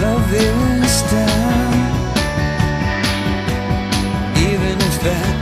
love this time, even if that.